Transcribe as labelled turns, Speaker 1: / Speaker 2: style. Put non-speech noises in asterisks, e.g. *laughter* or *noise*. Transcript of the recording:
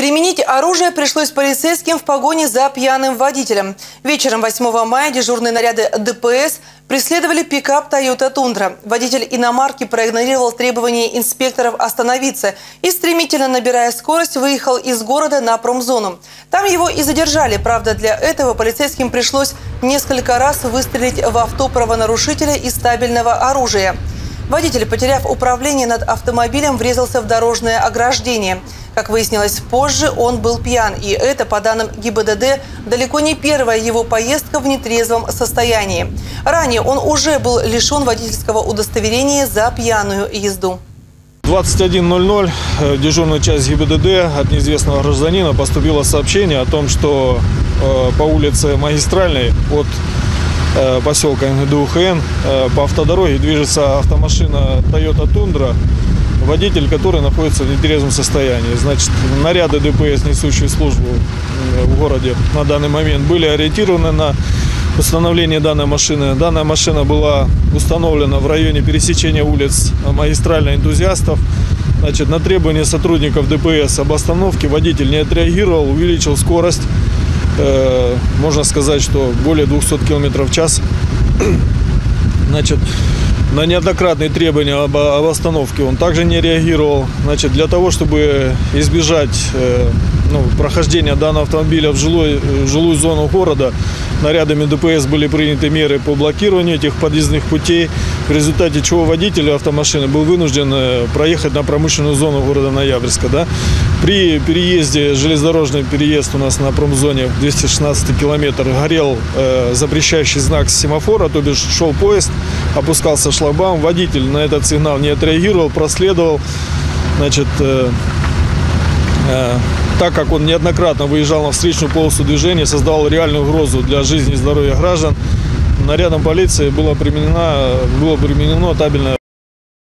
Speaker 1: Применить оружие пришлось полицейским в погоне за пьяным водителем. Вечером 8 мая дежурные наряды ДПС преследовали пикап «Тойота Тундра». Водитель иномарки проигнорировал требования инспекторов остановиться и, стремительно набирая скорость, выехал из города на промзону. Там его и задержали. Правда, для этого полицейским пришлось несколько раз выстрелить в авто правонарушителя из стабильного оружия. Водитель, потеряв управление над автомобилем, врезался в дорожное ограждение. Как выяснилось позже, он был пьян. И это, по данным ГИБДД, далеко не первая его поездка в нетрезвом состоянии. Ранее он уже был лишен водительского удостоверения за пьяную езду.
Speaker 2: 21.00 э, дежурная часть ГИБДД от неизвестного гражданина поступило сообщение о том, что э, по улице Магистральной от Э, поселка НГДУХН по автодороге движется автомашина Toyota Tundra, водитель которой находится в нетрезвом состоянии. Значит, наряды ДПС, несущие службу в городе на данный момент, были ориентированы на установление данной машины. Данная машина была установлена в районе пересечения улиц магистральных энтузиастов. Значит, на требования сотрудников ДПС об остановке водитель не отреагировал, увеличил скорость Э, можно сказать, что более 200 км в час. *clears throat* Значит, на неоднократные требования об, об остановке он также не реагировал. Значит, для того, чтобы избежать э, ну, прохождения данного автомобиля в, жилой, жилую зону города, нарядами ДПС были приняты меры по блокированию этих подъездных путей, в результате чего водитель автомашины был вынужден э, проехать на промышленную зону города Ноябрьска. Да? При переезде, железнодорожный переезд у нас на промзоне 216 километр, горел э, запрещающий знак семафора, то бишь шел поезд, опускался шлагбаум, водитель на этот сигнал не отреагировал, проследовал, значит, э, так как он неоднократно выезжал на встречную полосу движения, создал реальную угрозу для жизни и здоровья граждан, нарядом полиции было применено, было применено табельное